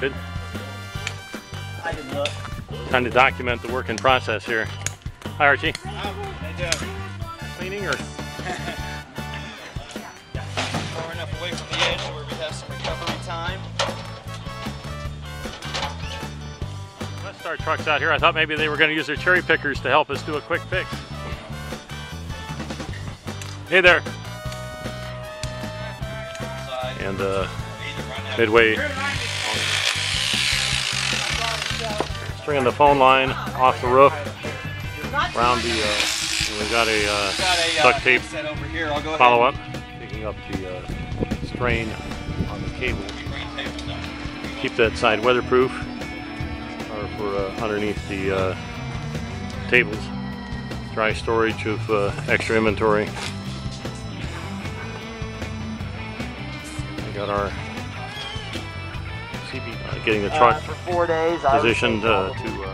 Good. I didn't look. Time to document the work in process here. Hi, Archie. Cleaning or? Far enough away from the edge where we have some recovery time. Let's start trucks out here. I thought maybe they were going to use their cherry pickers to help us do a quick fix. Hey there. And uh, Either run out. midway, bringing the phone line off the roof around the. Uh, we've got a uh, duct uh, tape set over here. I'll go follow-up, picking up the uh, strain on the cable. Green tape done. Keep that side weatherproof, or for uh, underneath the uh, tables. Dry storage of uh, extra inventory. We got our CB uh, getting the Uh, truck for four days. I would say positioned uh, to uh,